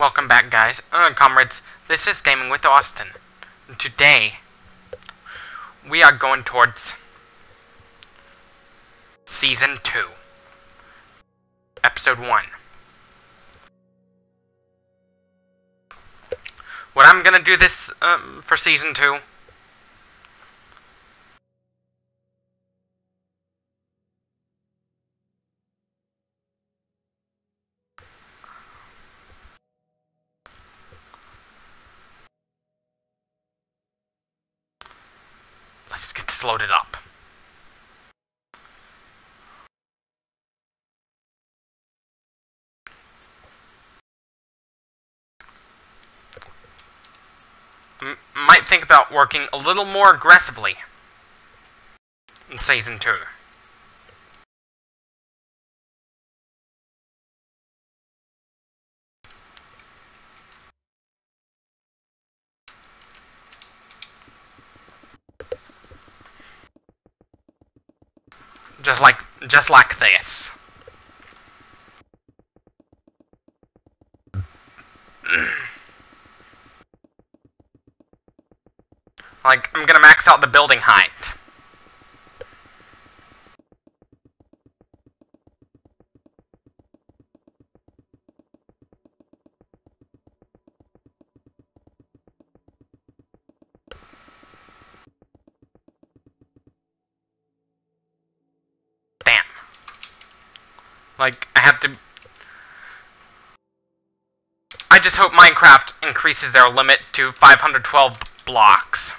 Welcome back, guys. Uh, comrades, this is Gaming with Austin. Today, we are going towards Season 2, Episode 1. What I'm gonna do this um, for Season 2 Let's get this loaded up. M might think about working a little more aggressively in Season 2. Just like, just like this. Like, I'm gonna max out the building height. Damn. Like, I have to... I just hope Minecraft increases their limit to 512 blocks.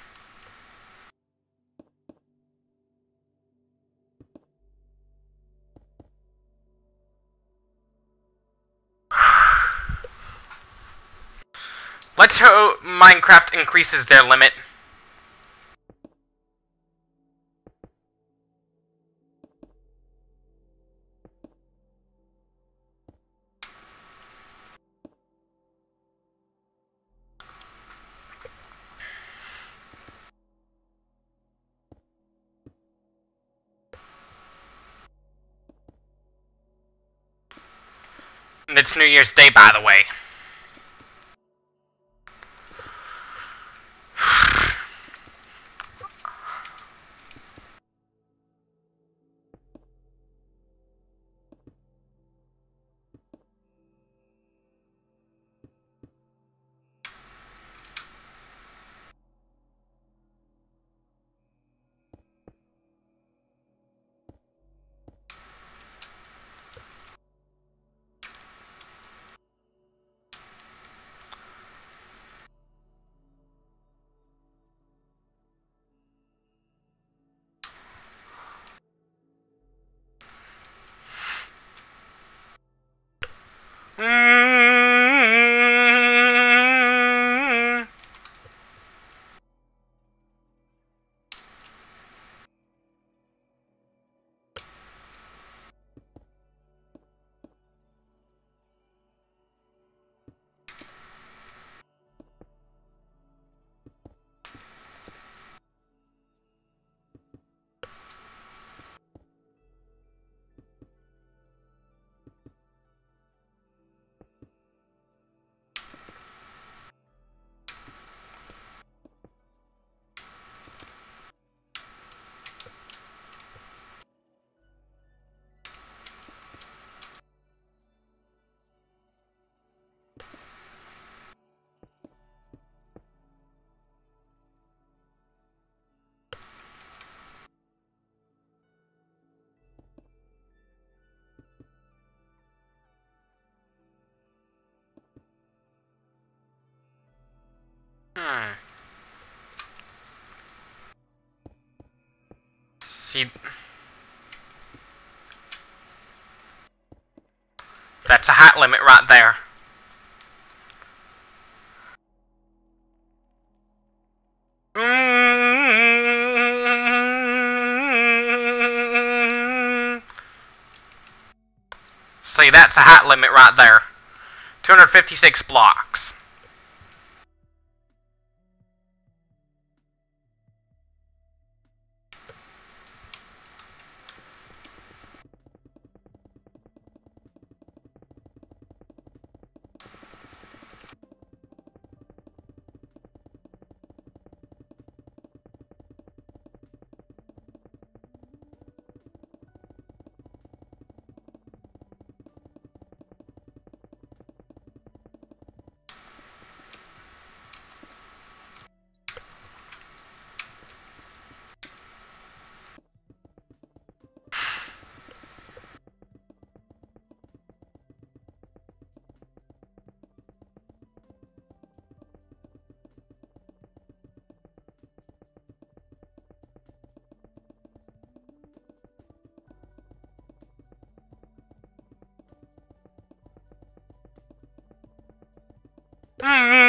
Let's Minecraft increases their limit. It's New Year's Day, by the way. See. That's a height limit right there. See, that's a height limit right there. 256 blocks. The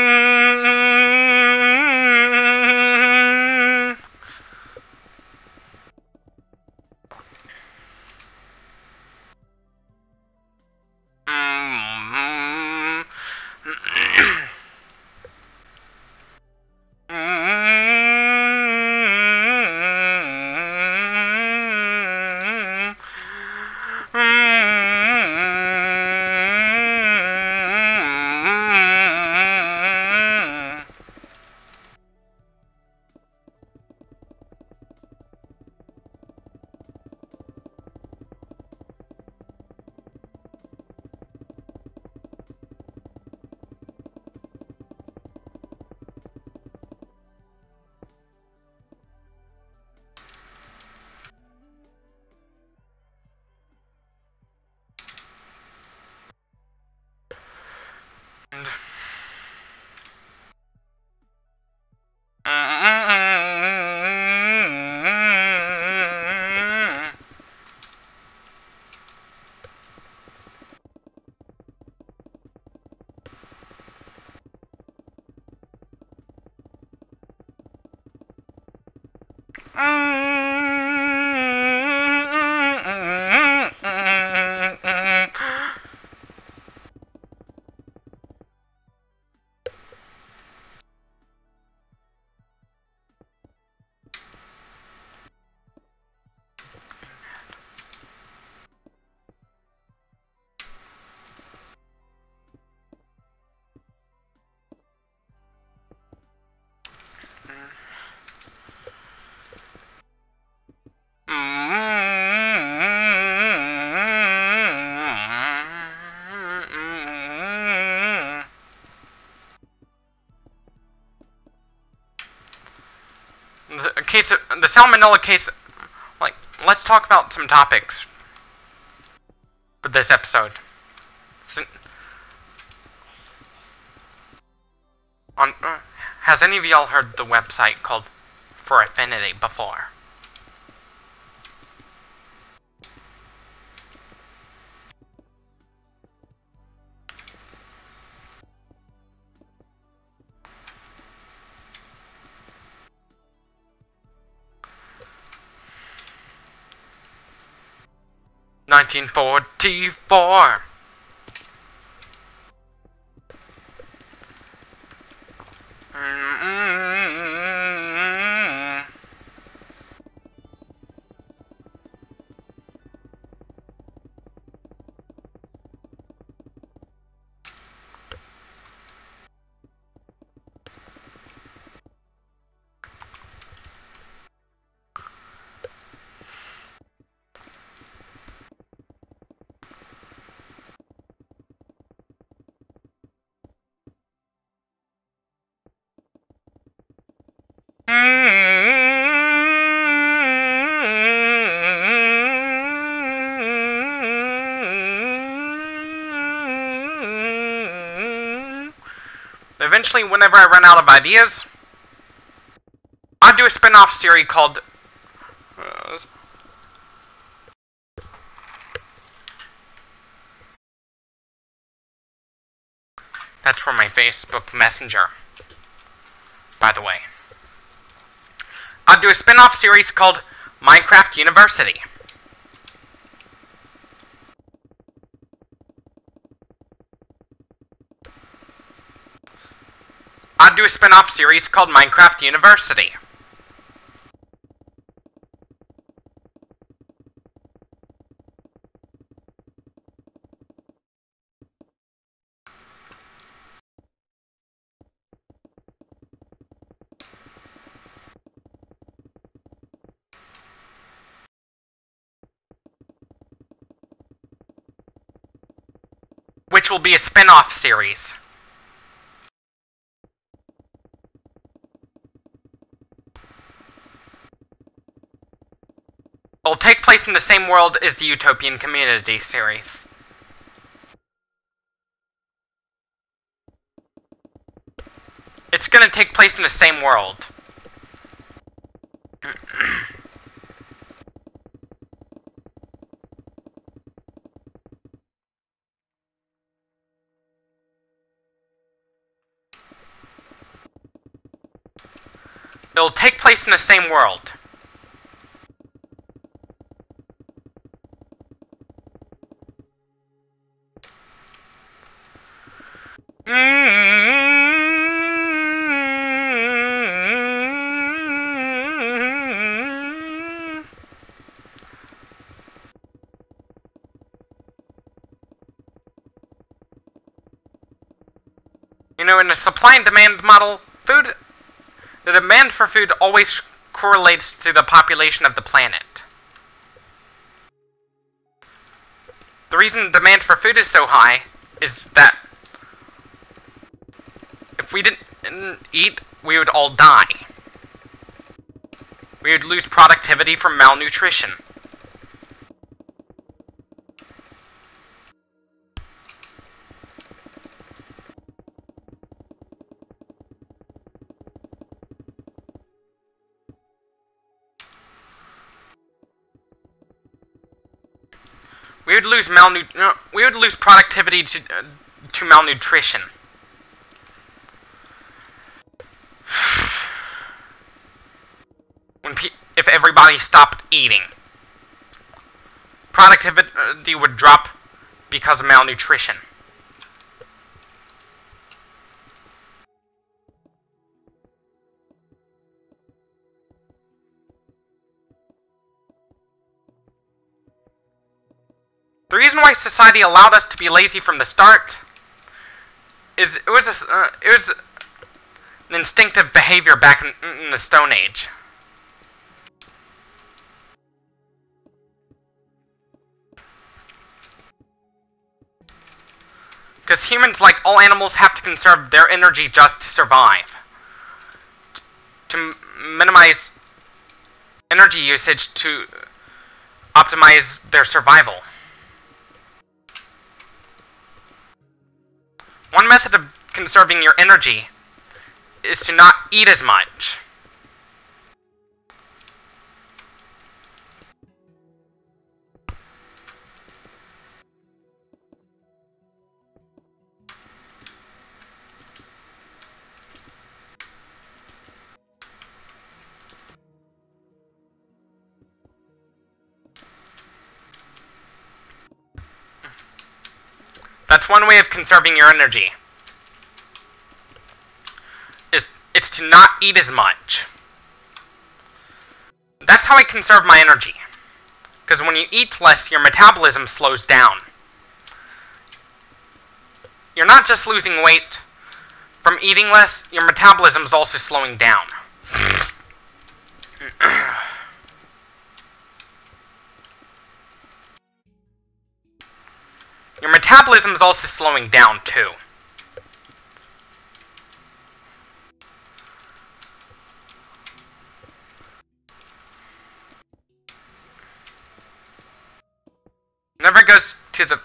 case of the salmonella case. Like, let's talk about some topics for this episode. On, uh, has any of y'all heard the website called Fur Affinity before? 1944 Eventually, whenever I run out of ideas, I'll do a spin-off series called uh, That's for my Facebook Messenger. By the way. I'll do a spin-off series called Minecraft University. I'll do a spin-off series called Minecraft University. Which will be a spin-off series. will take place in the same world as the Utopian Community series. It's gonna take place in the same world. It'll take place in the same world. Demand model, food, the demand for food always correlates to the population of the planet. The reason demand for food is so high is that if we didn't eat, we would all die. We would lose productivity from malnutrition. Would lose malnu- we would lose productivity to uh, to malnutrition. When if everybody stopped eating, productivity would drop because of malnutrition. The reason why society allowed us to be lazy from the start is it was a, uh, it was an instinctive behavior back in, in the Stone Age. Because humans, like all animals, have to conserve their energy just to survive. To minimize energy usage to optimize their survival. One method of conserving your energy is to not eat as much. That's one way of conserving your energy. Is it's to not eat as much. That's how I conserve my energy. Because when you eat less, your metabolism slows down. You're not just losing weight from eating less, your metabolism is also slowing down. Metabolism is also slowing down too. Never goes to the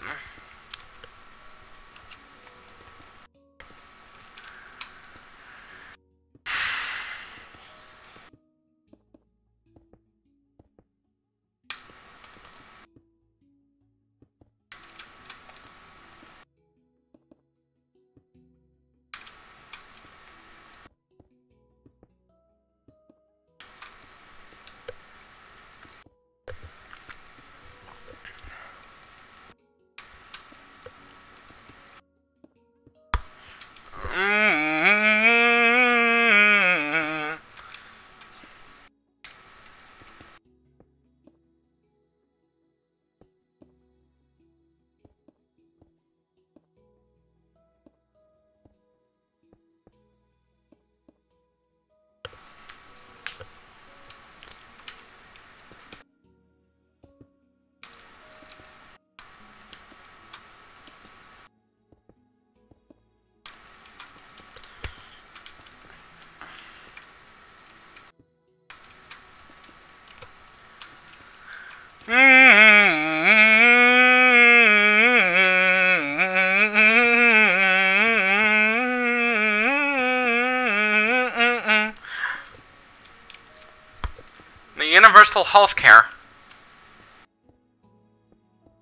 universal health care.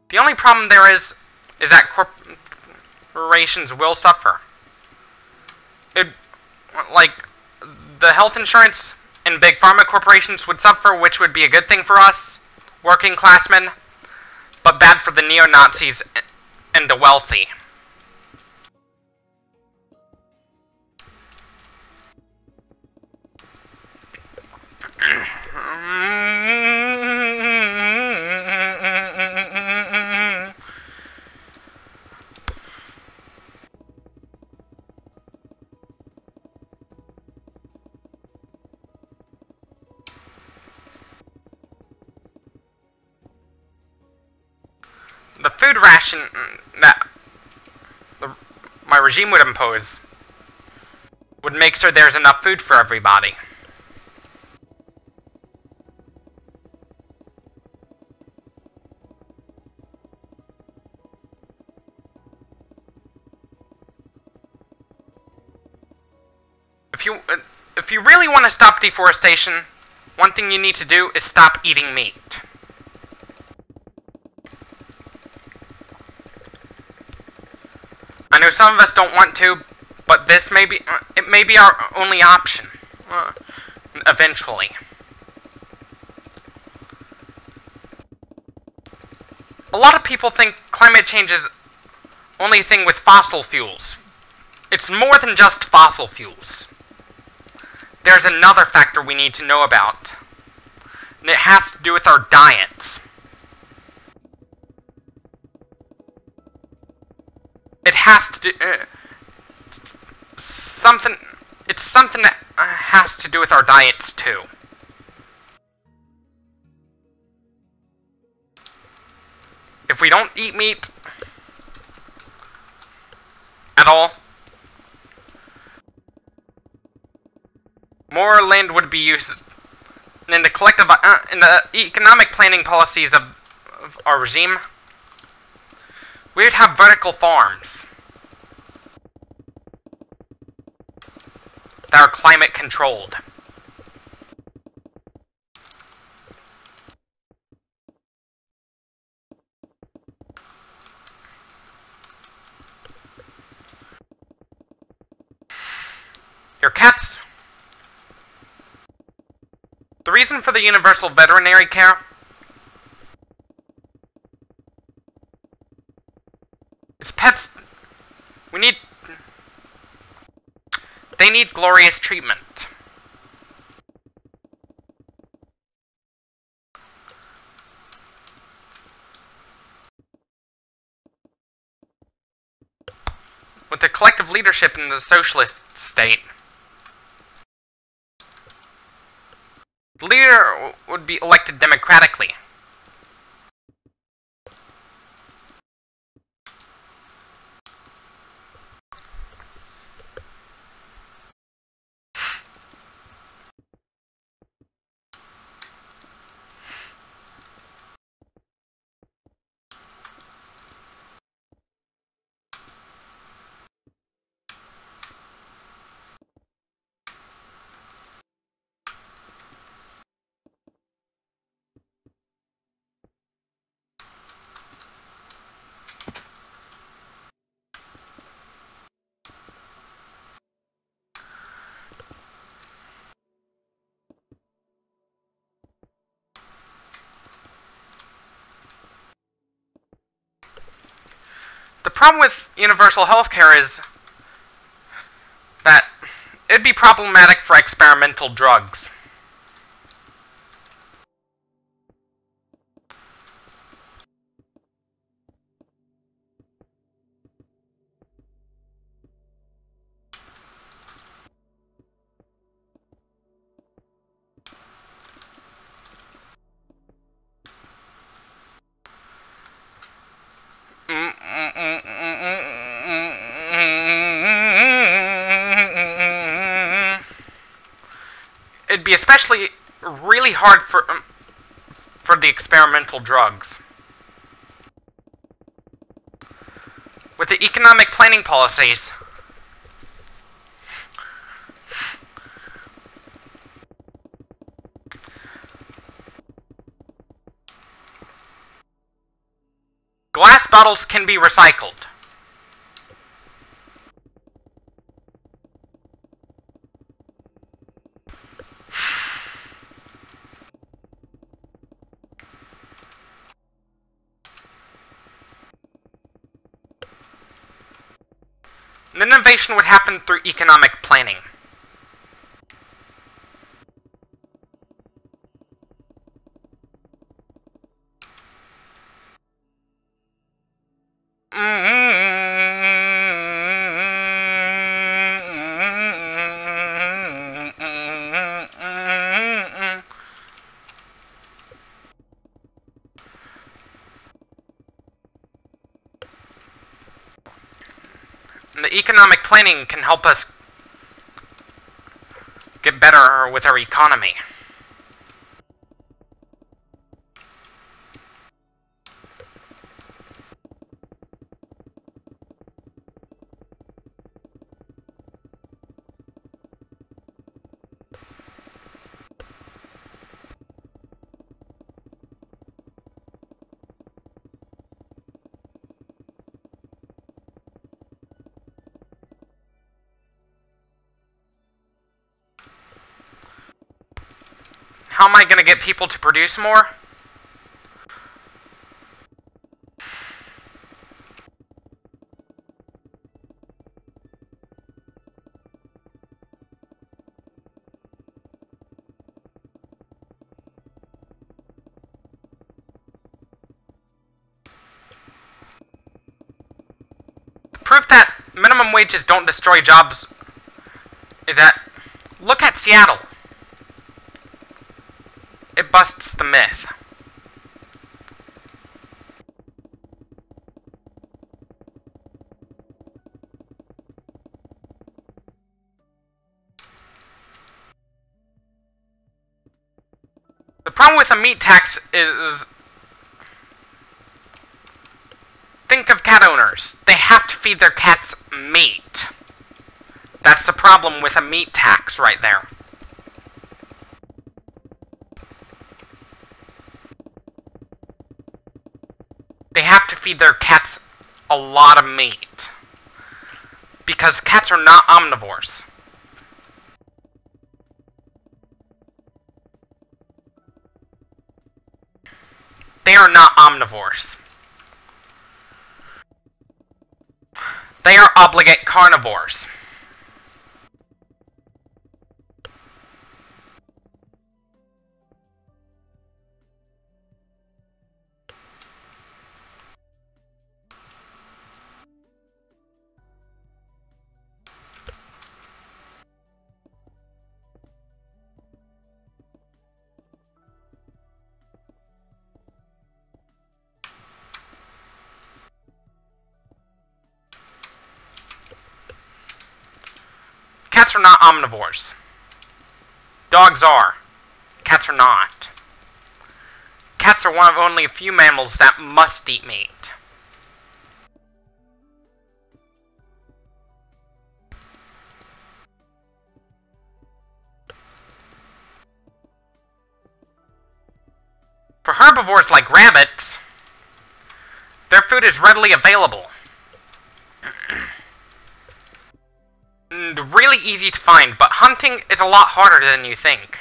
The only problem there is is that corporations will suffer. It like the health insurance and big pharma corporations would suffer, which would be a good thing for us, working classmen, but bad for the neo Nazis and the wealthy. The food ration that the, my regime would impose would make sure there's enough food for everybody. Deforestation, one thing you need to do is stop eating meat. I know some of us don't want to, but this may be uh, it may be our only option uh, eventually. A lot of people think climate change is only thing with fossil fuels. It's more than just fossil fuels. There's another factor we need to know about. And it has to do with our diets. It has to do uh, something. It's something that uh, has to do with our diets too. If we don't eat meat at all, more land would be used in the collective uh, in the economic planning policies of, of our regime. We would have vertical farms that are climate controlled. Your cats. The for the universal veterinary care is pets. We need. They need glorious treatment. With the collective leadership in the socialist state, leader would be elected democratically. Problem with universal healthcare is that it'd be problematic for experimental drugs. Be especially really hard for um, for the experimental drugs. With the economic planning policies, glass bottles can be recycled. And innovation would happen through economic planning. Planning can help us get better with our economy. How am I going to get people to produce more? Proof that minimum wages don't destroy jobs is that look at Seattle. Busts the myth. The problem with a meat tax is think of cat owners. They have to feed their cats meat. That's the problem with a meat tax right there. Feed their cats a lot of meat. Because cats are not omnivores. They are not omnivores. They are obligate carnivores. Cats are not omnivores. Dogs are. Cats are not. Cats are one of only a few mammals that must eat meat. For herbivores like rabbits, their food is readily available. Easy to find, but hunting is a lot harder than you think.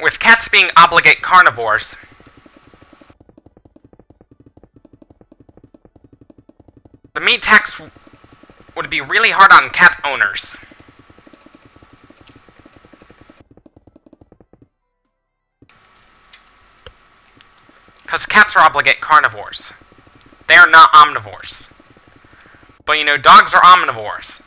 With cats being obligate carnivores, the meat tax would be really hard on cat owners. Because cats are obligate carnivores. They are not omnivores. But you know, dogs are omnivores.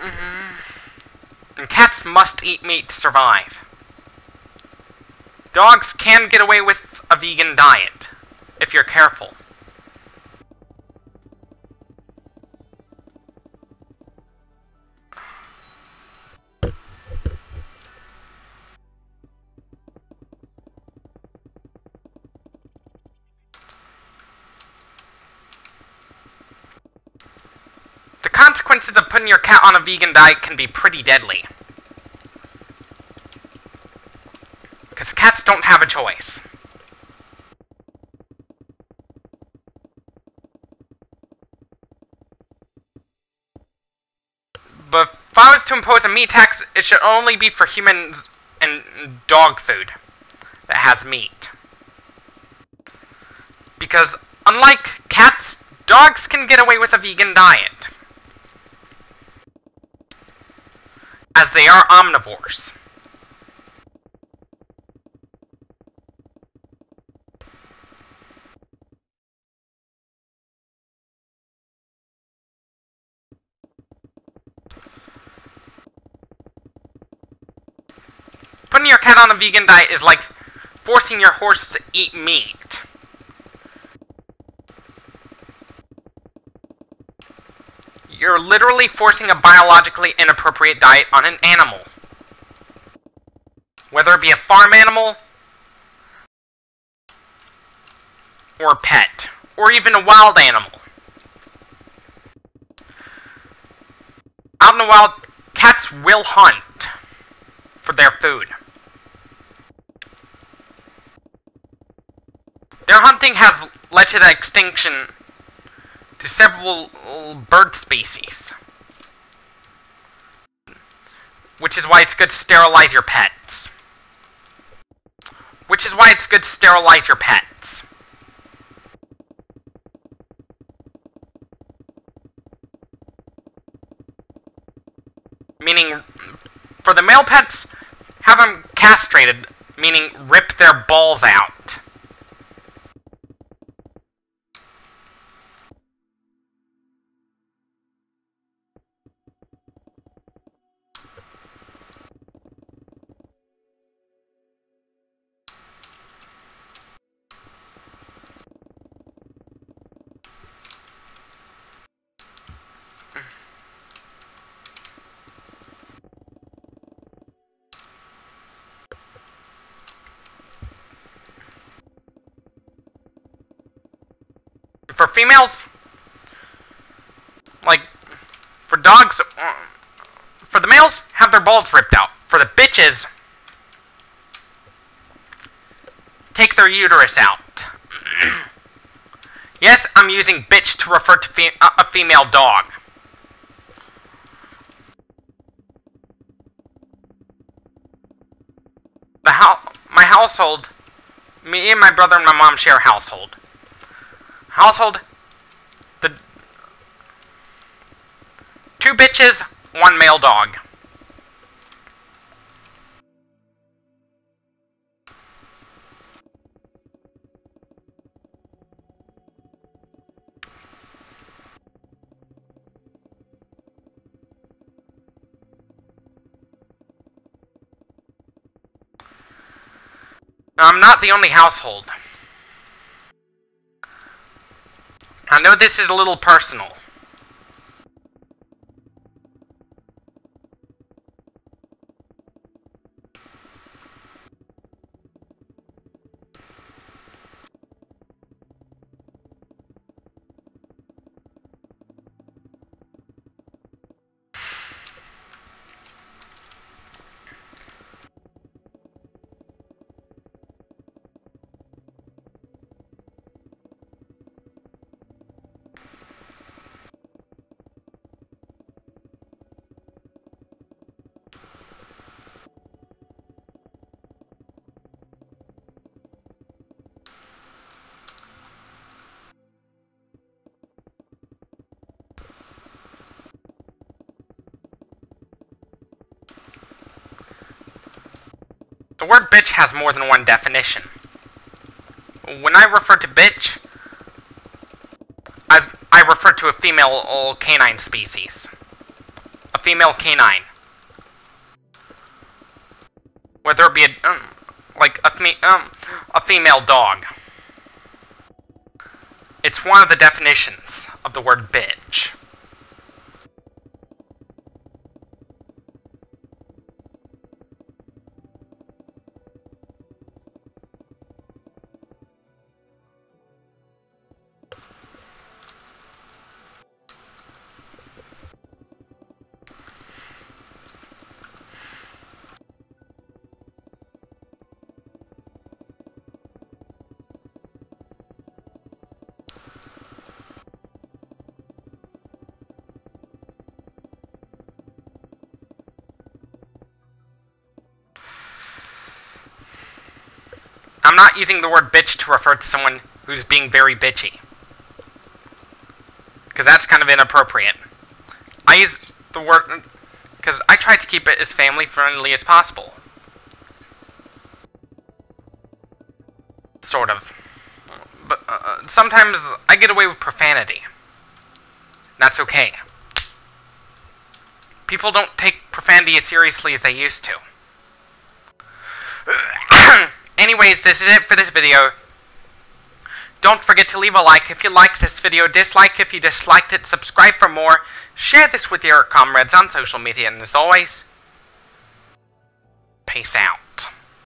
Mm-hmm. And cats must eat meat to survive. Dogs can get away with a vegan diet, if you're careful. Consequences of putting your cat on a vegan diet can be pretty deadly. Because cats don't have a choice. But if I was to impose a meat tax, it should only be for humans and dog food that has meat. Because unlike cats, dogs can get away with a vegan diet. As they are omnivores. Putting your cat on a vegan diet is like forcing your horse to eat meat. You're literally forcing a biologically inappropriate diet on an animal. Whether it be a farm animal, or a pet, or even a wild animal. Out in the wild, cats will hunt for their food. Their hunting has led to the extinction to several bird species. Which is why it's good to sterilize your pets. Which is why it's good to sterilize your pets. Meaning, for the male pets, have them castrated, meaning rip their balls out. Females, like, for dogs, uh, for the males, have their balls ripped out. For the bitches, take their uterus out. yes, I'm using bitch to refer to fe a female dog. The hou my household, me and my brother and my mom share a household. Household, the two bitches, one male dog. I'm not the only household. I know this is a little personal. Word bitch has more than one definition. When I refer to bitch, as I refer to a female canine species. A female canine. Whether it be a, um, like a, um, a female dog. It's one of the definitions of the word bitch. Not using the word bitch to refer to someone who's being very bitchy. Because that's kind of inappropriate. I use the word... Because I try to keep it as family friendly as possible. Sort of. But uh, sometimes I get away with profanity. That's okay. People don't take profanity as seriously as they used to. Anyways, this is it for this video. Don't forget to leave a like if you liked this video, dislike if you disliked it, subscribe for more, share this with your comrades on social media, and as always, peace out.